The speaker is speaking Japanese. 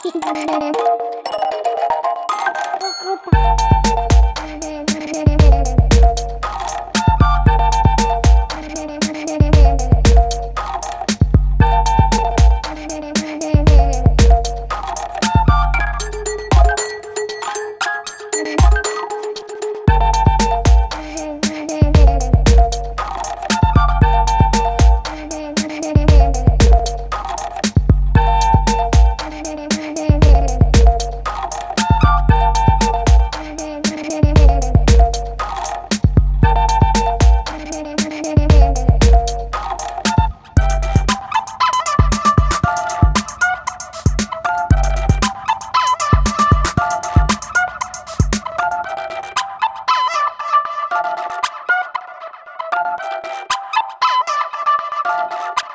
チキンカラーだな。